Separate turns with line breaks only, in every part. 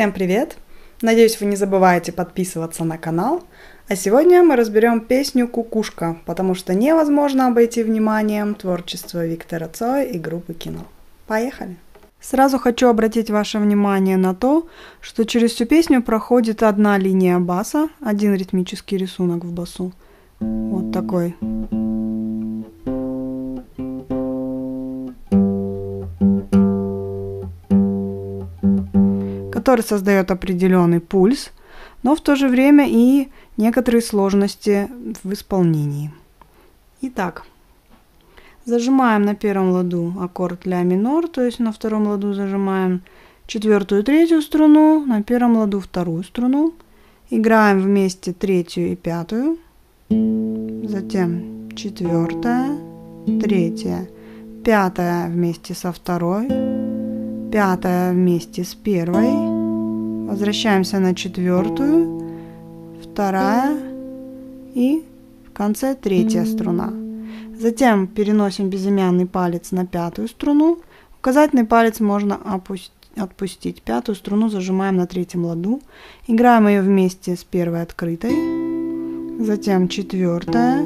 Всем привет! Надеюсь, вы не забываете подписываться на канал. А сегодня мы разберем песню «Кукушка», потому что невозможно обойти вниманием творчество Виктора Цоя и группы кино. Поехали! Сразу хочу обратить ваше внимание на то, что через всю песню проходит одна линия баса, один ритмический рисунок в басу. Вот такой. Который создает определенный пульс, но в то же время и некоторые сложности в исполнении. Итак, зажимаем на первом ладу аккорд ля минор, то есть на втором ладу зажимаем четвертую и третью струну, на первом ладу вторую струну, играем вместе третью и пятую, затем четвертая, третья, пятая вместе со второй, пятая вместе с первой, возвращаемся на четвертую, вторая и в конце третья струна. Затем переносим безымянный палец на пятую струну, указательный палец можно опустить отпустить. Пятую струну зажимаем на третьем ладу. Играем ее вместе с первой открытой. Затем четвертая,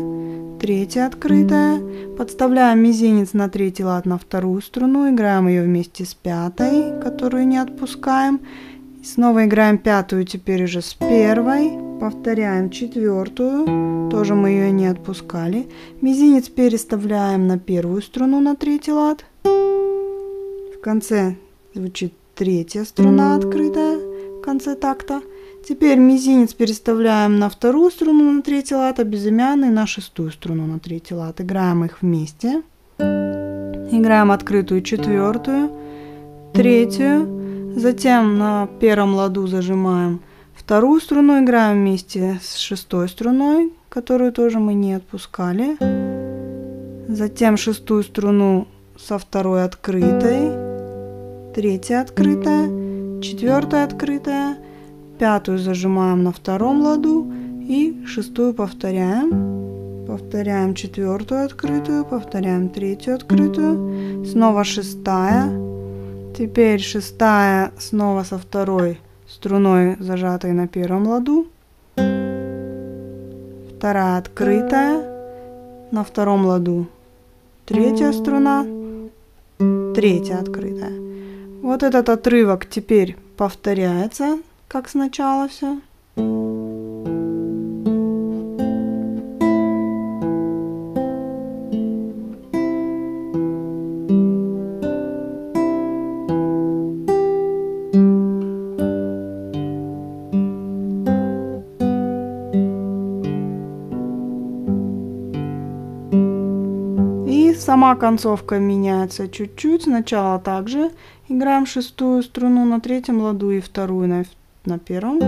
третья открытая. Подставляем мизинец на третий лад на вторую струну, играем ее вместе с пятой, которую не отпускаем. Снова играем пятую, теперь уже с первой. Повторяем четвертую, тоже мы ее не отпускали. Мизинец переставляем на первую струну на третий лад. В конце звучит третья струна открытая, в конце такта. Теперь мизинец переставляем на вторую струну на третий лад, а безымянный на шестую струну на третий лад. Играем их вместе. Играем открытую четвертую, третью, затем на первом ладу зажимаем вторую струну, играем вместе с шестой струной, которую тоже мы не отпускали. Затем шестую струну со второй открытой, третья открытая, четвертая открытая, пятую зажимаем на втором ладу и шестую повторяем. Повторяем четвертую открытую, повторяем третью открытую, снова шестая. Теперь шестая снова со второй струной, зажатой на первом ладу. Вторая открытая на втором ладу. Третья струна, третья открытая. Вот этот отрывок теперь повторяется как сначала все. Сама концовка меняется чуть-чуть. Сначала также играем шестую струну на третьем ладу и вторую на на первом,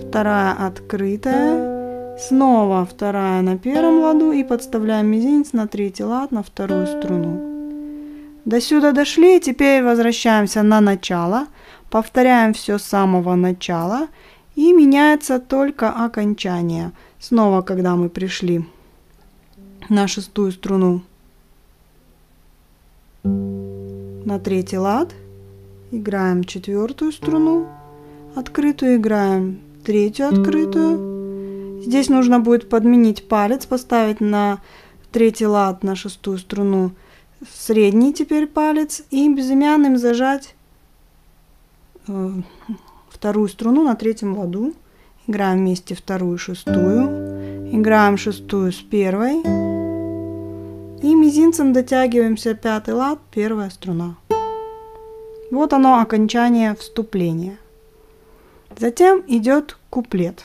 вторая открытая, снова вторая на первом ладу и подставляем мизинец на третий лад на вторую струну. До сюда дошли, теперь возвращаемся на начало, повторяем все с самого начала и меняется только окончание. Снова, когда мы пришли на шестую струну на третий лад, играем четвертую струну, открытую играем третью открытую. Здесь нужно будет подменить палец, поставить на третий лад, на шестую струну средний теперь палец и безымянным зажать э, вторую струну на третьем ладу. Играем вместе вторую шестую. Играем шестую с первой. И мизинцем дотягиваемся пятый лад, первая струна. Вот оно окончание вступления. Затем идет куплет.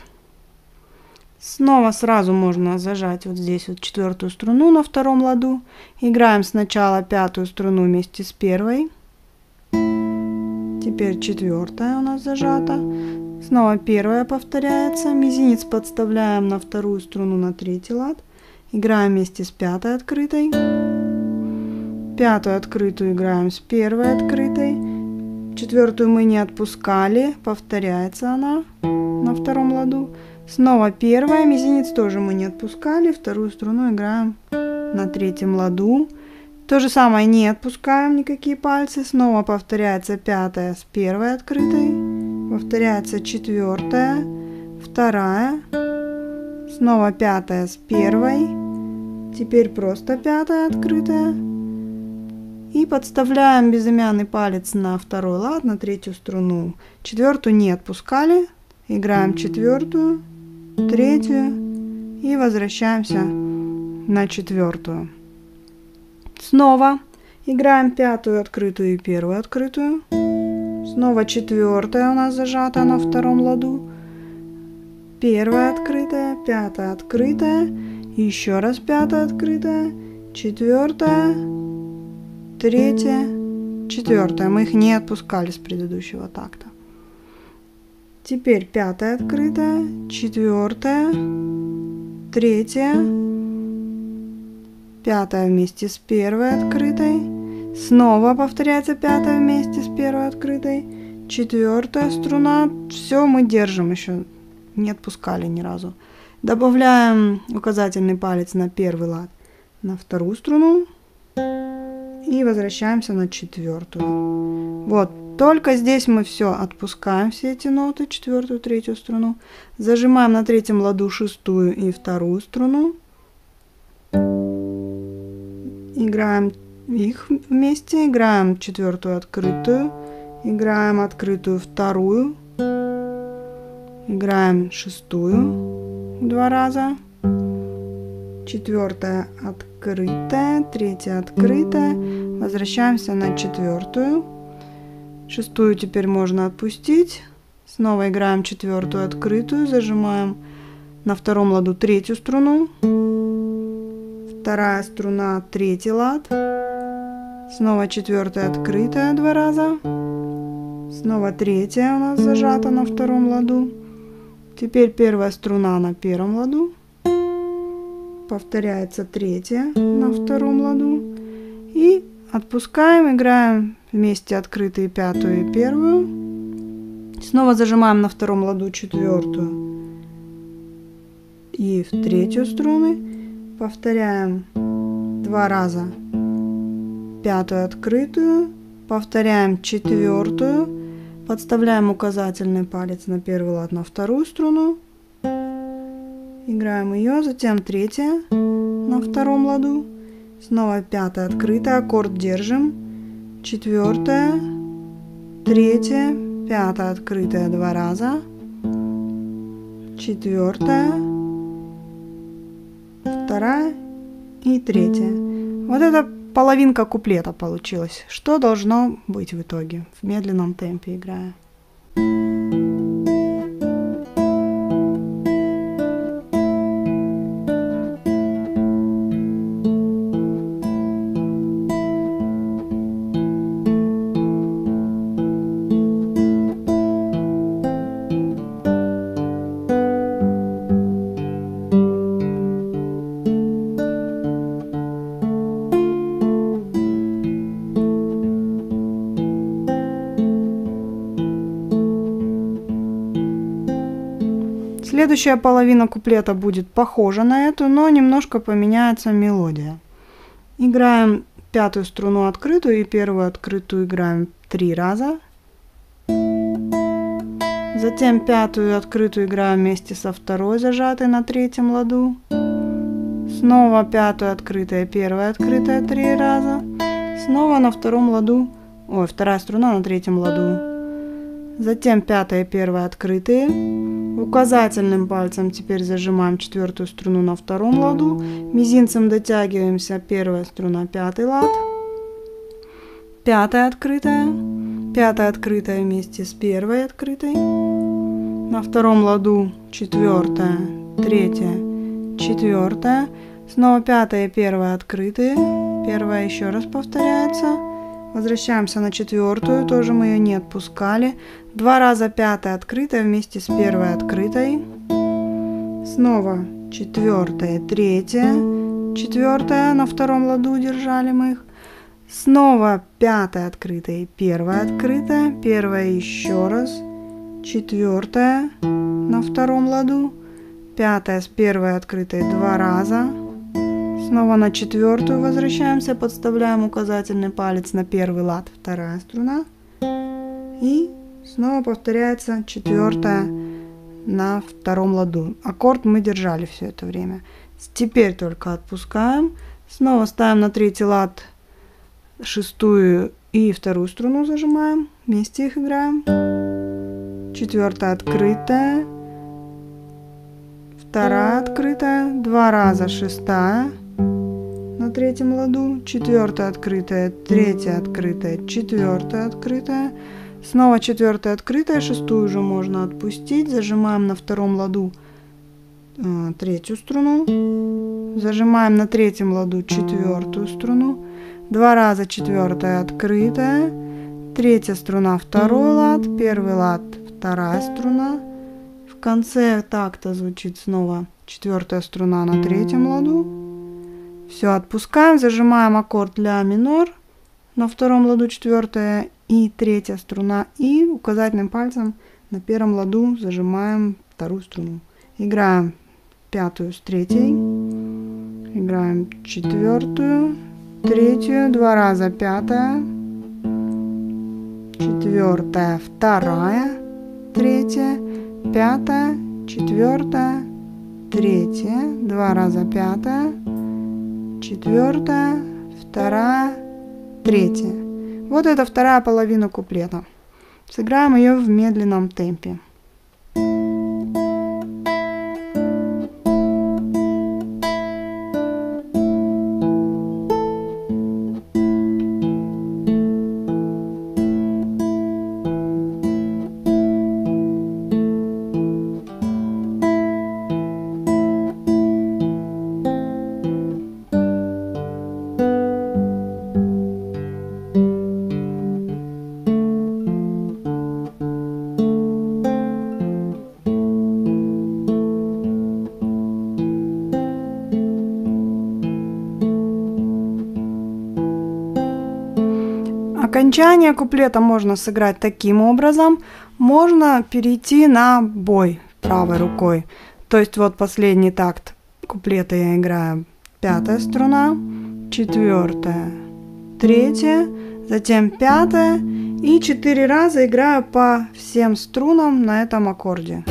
Снова сразу можно зажать вот здесь вот четвертую струну на втором ладу. Играем сначала пятую струну вместе с первой. Теперь четвертая у нас зажата. Снова первая повторяется. Мизинец подставляем на вторую струну на третий лад. Играем вместе с пятой открытой. Пятую открытую играем с первой открытой. Четвертую мы не отпускали, повторяется она на втором ладу. Снова первая, мизинец тоже мы не отпускали, вторую струну играем на третьем ладу. То же самое не отпускаем никакие пальцы, снова повторяется пятая с первой открытой. повторяется четвертая, вторая, снова пятая с первой, теперь просто пятая открытая. И подставляем безымянный палец на второй лад, на третью струну. Четвертую не отпускали, играем четвертую, третью и возвращаемся на четвертую. Снова играем пятую открытую и первую открытую. Снова четвертая у нас зажата на втором ладу. Первая открытая, пятая открытая, еще раз пятая открытая, четвертая, третья, четвертая. Мы их не отпускали с предыдущего такта. Теперь пятая открытая, четвертая, третья, пятая вместе с первой открытой, снова повторяется пятая вместе с первой открытой, четвертая струна, все мы держим еще, не отпускали ни разу. Добавляем указательный палец на первый лад, на вторую струну и возвращаемся на четвертую. Вот, только здесь мы все отпускаем, все эти ноты, четвертую, третью струну. Зажимаем на третьем ладу шестую и вторую струну. Играем их вместе, играем четвертую открытую, играем открытую вторую, играем шестую два раза, четвертая открытая, третья открытая, возвращаемся на четвертую, шестую теперь можно отпустить, снова играем четвертую открытую, зажимаем на втором ладу третью струну, вторая струна, третий лад, снова четвертая открытая два раза, снова третья у нас зажата на втором ладу, теперь первая струна на первом ладу, повторяется третья на втором ладу. И отпускаем, играем вместе открытые пятую и первую, снова зажимаем на втором ладу четвертую. И в третью струны, повторяем два раза. Пятую открытую, повторяем четвертую, подставляем указательный палец на первый лад на вторую струну, играем ее, затем третья на втором ладу, снова пятая открытая, аккорд держим, четвертая, третья, пятая открытая два раза, четвертая, вторая и третья. Вот это половинка куплета получилась. Что должно быть в итоге в медленном темпе играя? Следующая половина куплета будет похожа на эту, но немножко поменяется мелодия. Играем пятую струну открытую и первую открытую играем три раза. Затем пятую открытую играем вместе со второй зажатой на третьем ладу. Снова пятую открытая, первая открытая три раза. Снова на втором ладу, ой, вторая струна на третьем ладу. Затем пятая, первая открытые. Указательным пальцем теперь зажимаем четвертую струну на втором ладу. Мизинцем дотягиваемся первая струна, пятый лад. Пятая открытая. Пятая открытая вместе с первой открытой. На втором ладу четвертая, третья, четвертая. Снова пятая и первая открытые. Первая еще раз повторяется. Возвращаемся на четвертую, тоже мы ее не отпускали. Два раза пятая открытая вместе с первой открытой. Снова четвертая, третья, четвертая, на втором ладу держали мы их. Снова пятая открытая и первая открытая, первая еще раз, четвертая на втором ладу, пятая с первой открытой два раза, Снова на четвертую возвращаемся, подставляем указательный палец на первый лад, вторая струна. И снова повторяется четвертая на втором ладу. Аккорд мы держали все это время. Теперь только отпускаем. Снова ставим на третий лад шестую и вторую струну зажимаем. Вместе их играем. Четвертая открытая. Вторая открытая. Два раза шестая на третьем ладу. Четвертая открытая. Третья открытая. Четвертая открытая. Снова четвертая открытая. Шестую уже можно отпустить. Зажимаем на втором ладу э, третью струну. Зажимаем на третьем ладу четвертую струну. Два раза четвертая открытая. Третья струна второй лад. Первый лад вторая струна. В конце такта звучит снова четвертая струна на третьем ладу. Все, отпускаем, зажимаем аккорд ля минор. На втором ладу четвертая и третья струна. И указательным пальцем на первом ладу зажимаем вторую струну. Играем пятую с третьей. Играем четвертую, третью, два раза пятая, четвертая, вторая, третья, пятая, четвертая, третья, два раза пятая, четвертая, вторая, третья. Вот это вторая половина куплета. Сыграем ее в медленном темпе. Окончание куплета можно сыграть таким образом. Можно перейти на бой правой рукой. То есть вот последний такт куплета я играю пятая струна, четвертая, третья, затем пятая и четыре раза играю по всем струнам на этом аккорде.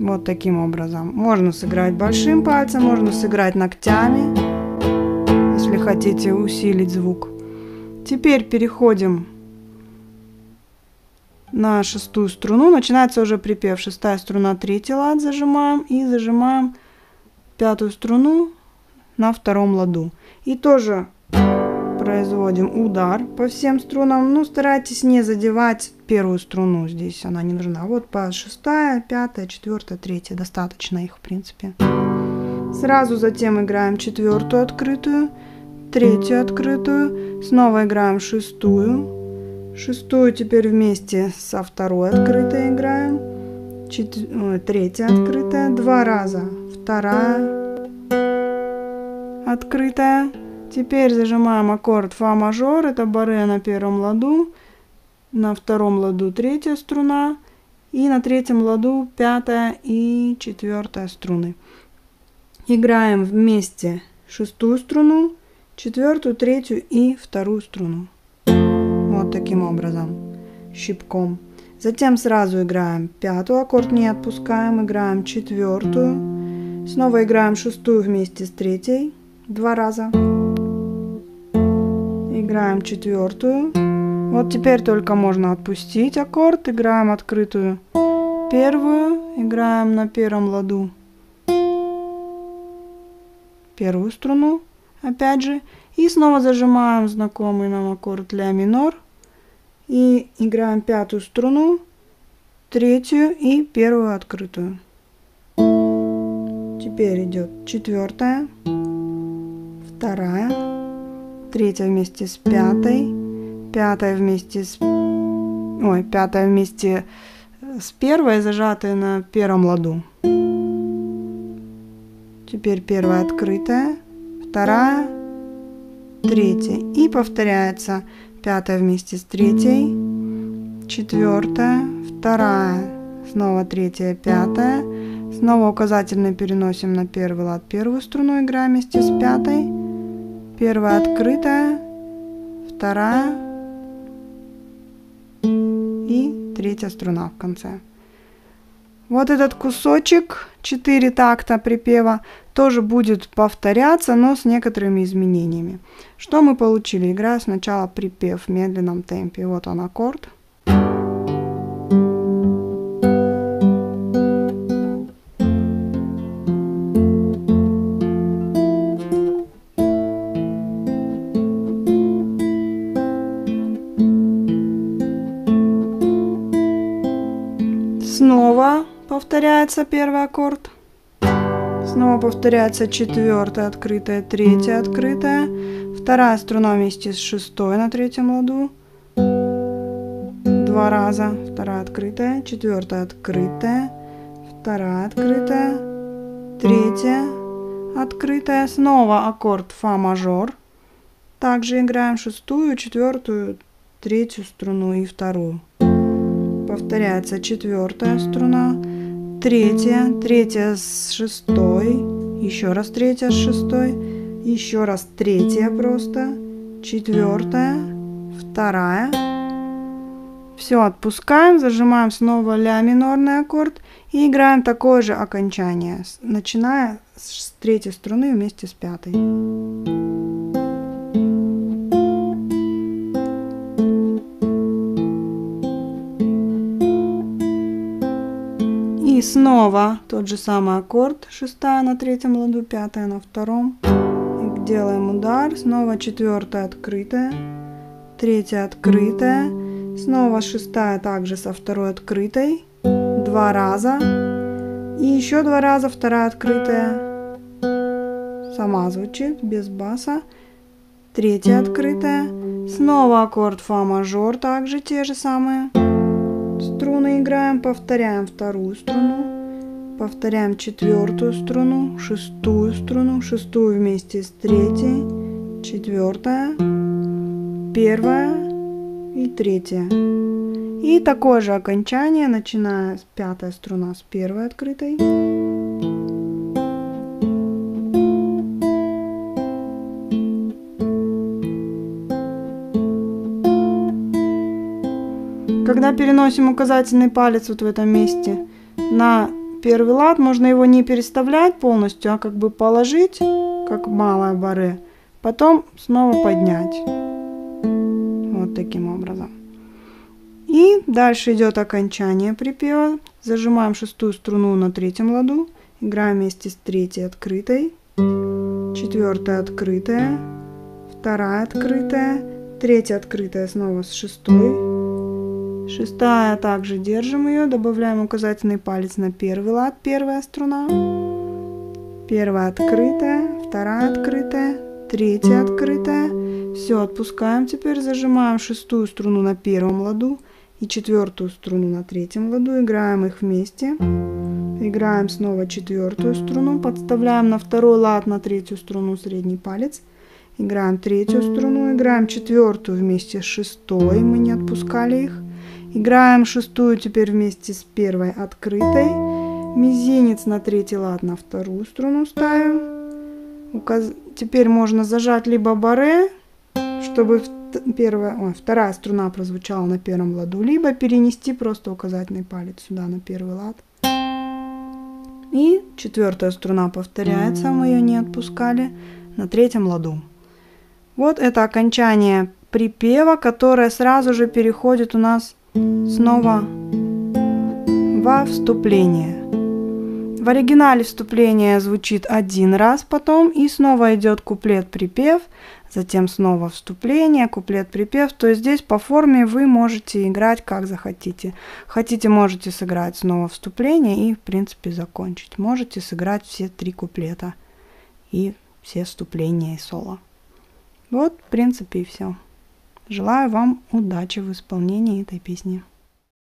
Вот таким образом. Можно сыграть большим пальцем, можно сыграть ногтями если хотите усилить звук. Теперь переходим на шестую струну. Начинается уже припев. Шестая струна, третий лад зажимаем и зажимаем пятую струну на втором ладу. И тоже производим удар по всем струнам. Ну, старайтесь не задевать первую струну. Здесь она не нужна. Вот по шестая, пятая, четвертая, третья. Достаточно их, в принципе. Сразу затем играем четвертую открытую третью открытую, снова играем шестую, шестую теперь вместе со второй открытой играем, Чет... третья открытая, два раза, вторая открытая, теперь зажимаем аккорд фа мажор, это баре на первом ладу, на втором ладу третья струна, и на третьем ладу пятая и четвертая струны. Играем вместе шестую струну, четвертую, третью и вторую струну. Вот таким образом, щипком. Затем сразу играем пятую, аккорд не отпускаем, играем четвертую, снова играем шестую вместе с третьей, два раза. Играем четвертую. Вот теперь только можно отпустить аккорд, играем открытую первую, играем на первом ладу первую струну, опять же. И снова зажимаем знакомый нам аккорд ля минор. И играем пятую струну, третью и первую открытую. Теперь идет четвертая, вторая, третья вместе с пятой, пятая вместе с... Ой, пятая вместе с первой, зажатая на первом ладу. Теперь первая открытая, вторая, третья. И повторяется пятая вместе с третьей, четвертая, вторая, снова третья, пятая. Снова указательный переносим на первый лад первую струну, играем вместе с пятой. Первая открытая, вторая, третья струна в конце. Вот этот кусочек, 4 такта припева, тоже будет повторяться, но с некоторыми изменениями. Что мы получили? Играю сначала припев в медленном темпе. Вот он аккорд. Снова повторяется первый аккорд. Снова повторяется четвертая открытая, третья открытая, вторая струна вместе с шестой на третьем ладу. Два раза. Вторая открытая, четвертая открытая, вторая открытая, третья открытая. Снова аккорд фа мажор. Также играем шестую, четвертую, третью струну и вторую. Повторяется четвертая струна, третья, третья с шестой, еще раз третья с шестой, еще раз третья просто, четвертая, вторая. Все, отпускаем, зажимаем снова ля минорный аккорд и играем такое же окончание, начиная с третьей струны вместе с пятой. Снова тот же самый аккорд, шестая на третьем ладу, пятая на втором. Делаем удар, снова четвертая открытая, третья открытая, снова шестая также со второй открытой, два раза. И еще два раза вторая открытая, сама звучит, без баса. Третья открытая, снова аккорд фа мажор, также те же самые струны играем, повторяем вторую струну, повторяем четвертую струну, шестую струну, шестую вместе с третьей, четвертая, первая и третья. И такое же окончание, начиная с пятой струна с первой открытой. Когда переносим указательный палец вот в этом месте на первый лад, можно его не переставлять полностью, а как бы положить, как малое баре, потом снова поднять. Вот таким образом. И дальше идет окончание припева. Зажимаем шестую струну на третьем ладу, играем вместе с третьей открытой, четвертая открытая, вторая открытая, третья открытая снова с шестой, Шестая также держим ее, добавляем указательный палец на первый лад, первая струна. Первая открытая, вторая открытая, третья открытая. Все, отпускаем теперь, зажимаем шестую струну на первом ладу и четвертую струну на третьем ладу, играем их вместе. Играем снова четвертую струну, подставляем на второй лад на третью струну средний палец. Играем третью струну, играем четвертую вместе с шестой, мы не отпускали их. Играем шестую теперь вместе с первой открытой. Мизинец на третий лад на вторую струну ставим. Указ... Теперь можно зажать либо баре, чтобы первая, ой, вторая струна прозвучала на первом ладу, либо перенести просто указательный палец сюда на первый лад. И четвертая струна повторяется, мы ее не отпускали, на третьем ладу. Вот это окончание припева, которое сразу же переходит у нас снова во вступление. В оригинале вступление звучит один раз потом, и снова идет куплет-припев, затем снова вступление, куплет-припев. То есть здесь по форме вы можете играть как захотите. Хотите, можете сыграть снова вступление и, в принципе, закончить. Можете сыграть все три куплета и все вступления и соло. Вот, в принципе, и все. Желаю вам удачи в исполнении этой песни.